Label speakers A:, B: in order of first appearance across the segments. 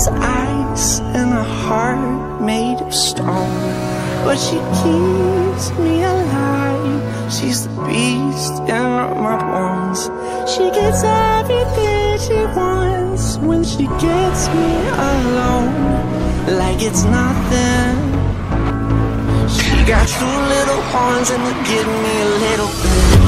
A: as ice and a heart made of stone. But she keeps me alive. She's the beast in my bones. She gets everything she wants when she gets me alone. Like it's nothing. She got two little horns and they give me a little bit.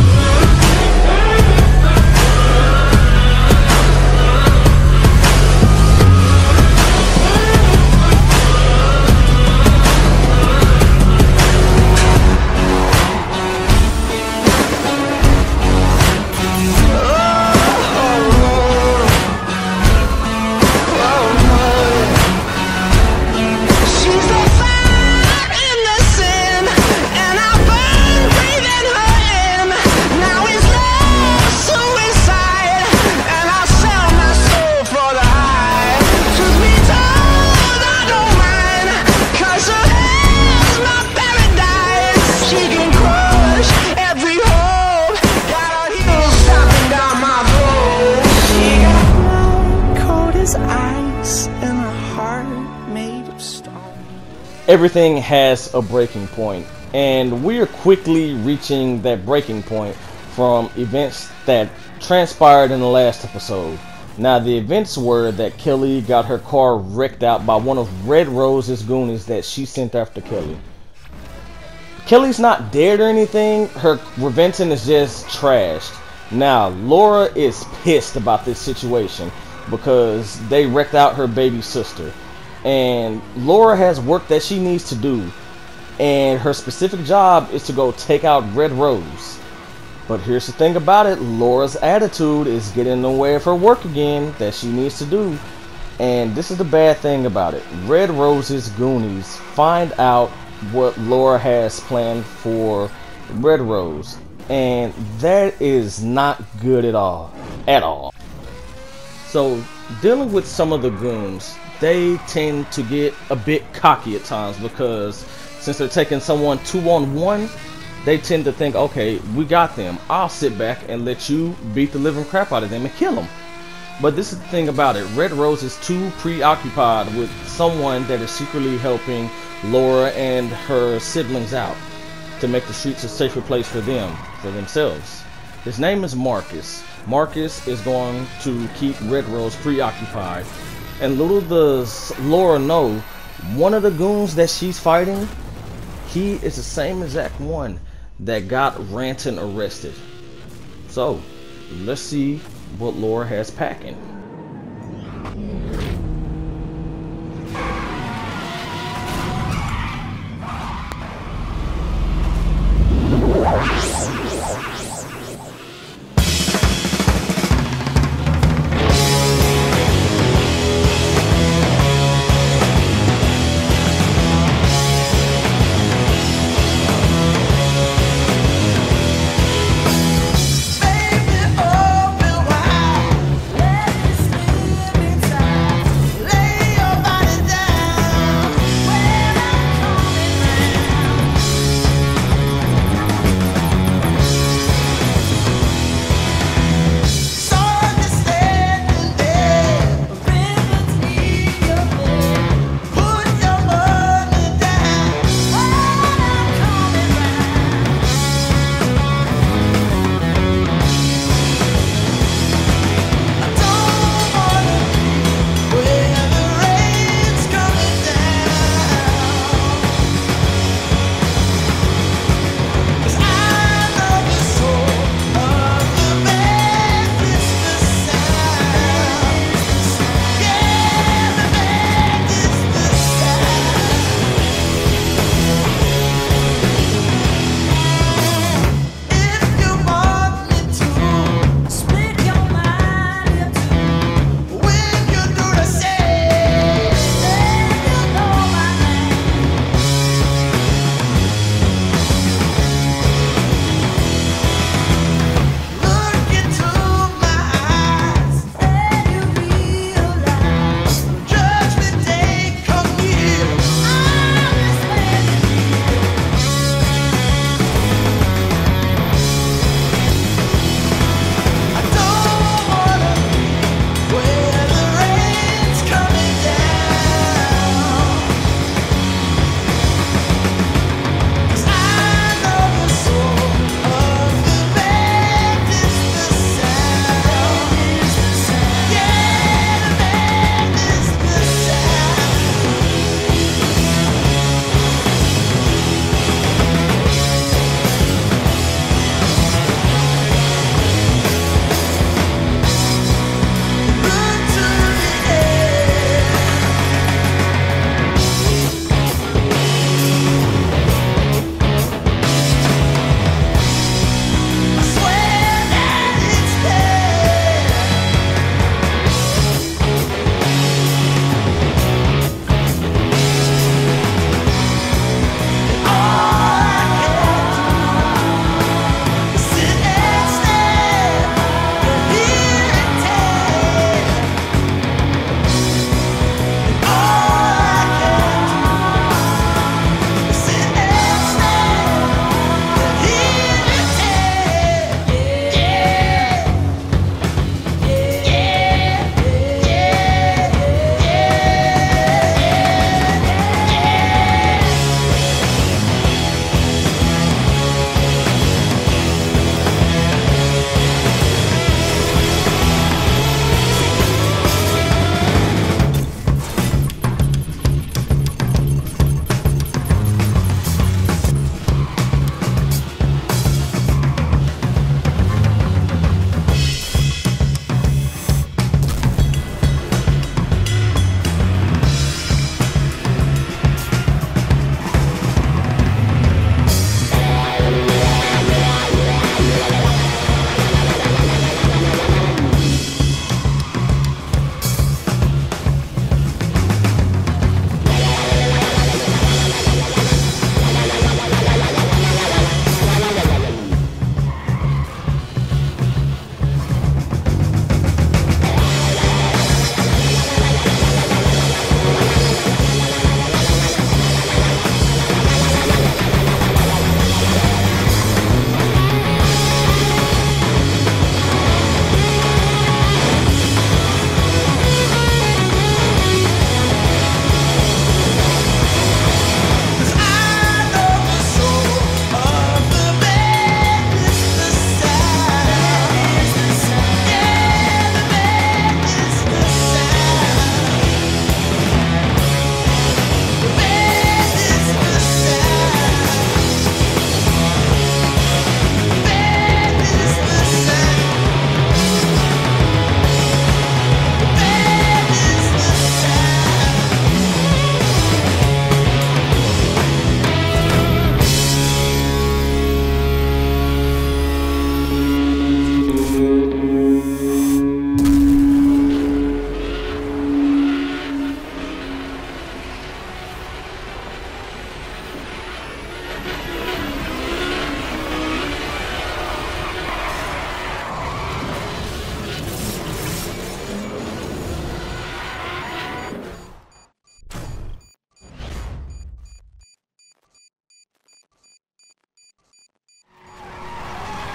B: Everything has a breaking point, and we are quickly reaching that breaking point from events that transpired in the last episode. Now, the events were that Kelly got her car wrecked out by one of Red Rose's goonies that she sent after Kelly. Kelly's not dead or anything, her Reventon is just trashed. Now, Laura is pissed about this situation because they wrecked out her baby sister and Laura has work that she needs to do, and her specific job is to go take out Red Rose. But here's the thing about it Laura's attitude is getting in the way of her work again that she needs to do. And this is the bad thing about it Red Rose's Goonies find out what Laura has planned for Red Rose, and that is not good at all. At all. So, dealing with some of the goons, they tend to get a bit cocky at times because since they're taking someone two on one, they tend to think, okay, we got them. I'll sit back and let you beat the living crap out of them and kill them. But this is the thing about it Red Rose is too preoccupied with someone that is secretly helping Laura and her siblings out to make the streets a safer place for them, for themselves. His name is Marcus. Marcus is going to keep Red Rose preoccupied. And little does Laura know, one of the goons that she's fighting, he is the same exact one that got Ranton arrested. So, let's see what Laura has packing.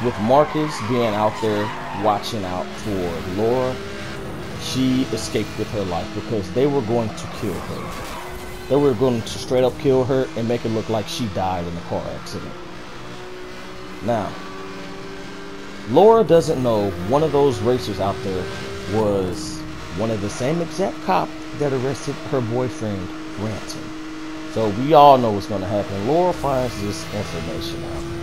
B: With Marcus being out there watching out for Laura, she escaped with her life because they were going to kill her. They were going to straight up kill her and make it look like she died in a car accident. Now, Laura doesn't know one of those racers out there was one of the same exact cop that arrested her boyfriend, Ranton. So we all know what's going to happen. Laura finds this information out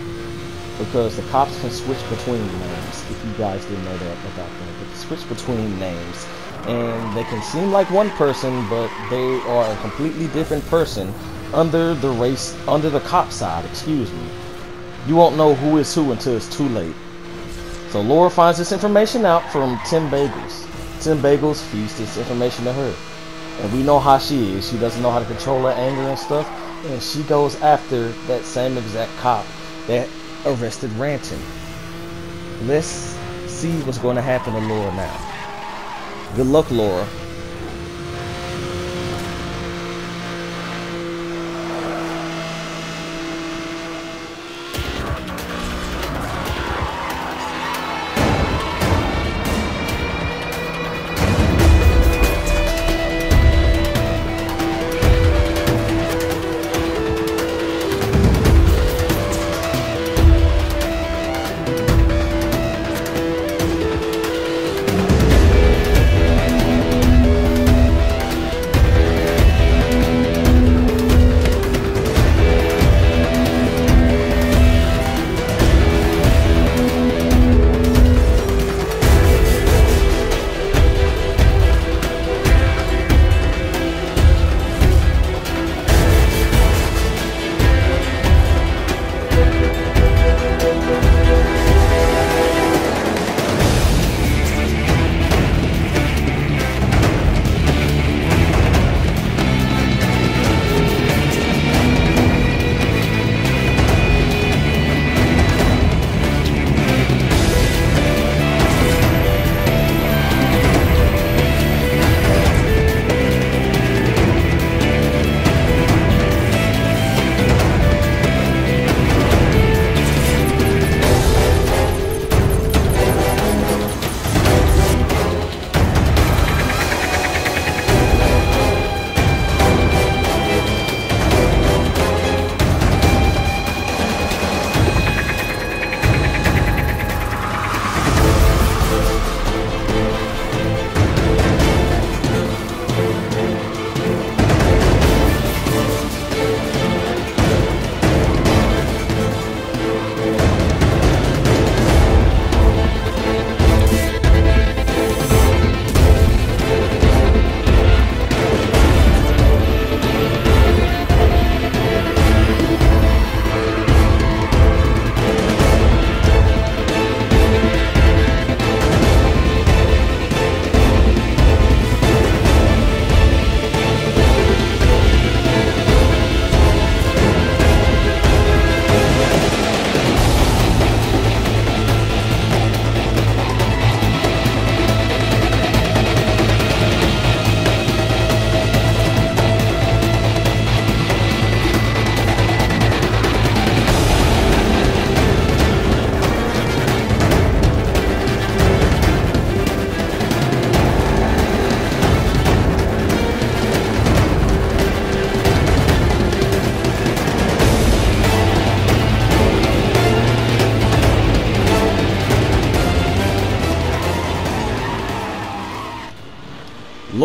B: because the cops can switch between names. If you guys didn't know that about them, they can switch between names, and they can seem like one person, but they are a completely different person under the race, under the cop side. Excuse me. You won't know who is who until it's too late. So Laura finds this information out from Tim Bagels. Tim Bagels feeds this information to her. And we know how she is. She doesn't know how to control her anger and stuff. And she goes after that same exact cop that arrested Ranton. Let's see what's going to happen to Laura now. Good luck, Laura.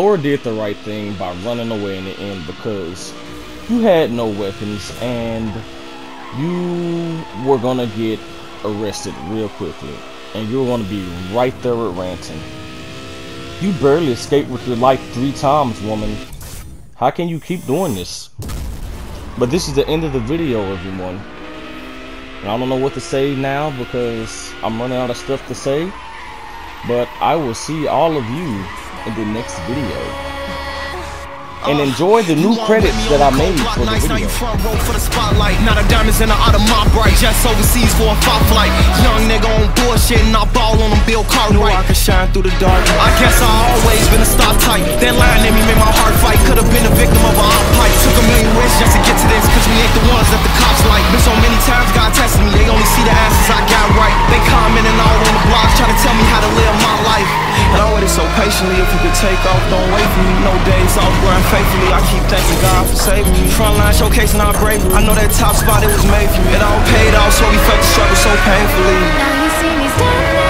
B: Laura did the right thing by running away in the end because you had no weapons and you were gonna get arrested real quickly and you were gonna be right there at Ranton. You barely escaped with your life three times, woman. How can you keep doing this? But this is the end of the video, everyone. And I don't know what to say now because I'm running out of stuff to say. But I will see all of you in the next video. And enjoy the new credits that I made for the video.
C: front row for the spotlight. Now the diamonds in the out of my bright. Just overseas for a fight flight. Young nigga on bullshit and I ball on them Bill Cartwright. I can shine through the dark. I guess I always been a star type. That line in me made my heart fight. Could have been a victim of a risks just to get to this. Cause we ain't the ones that the cops like. Been so many times God tested me. They only see the answers I got right. They commenting all on the blogs, trying to tell me how to live my life. And I waited so patiently, if you could take off, don't wait for me. No days off, grind faithfully. I keep thanking God for saving me. Frontline showcasing our bravery. I know that top spot, it was made for me. It all paid off, so we felt the struggle so painfully.
D: Now you see me standing